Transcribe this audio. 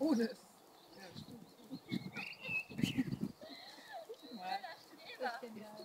Ohne. Ja, stimmt. ja, das ist genial.